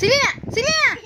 随便，随便。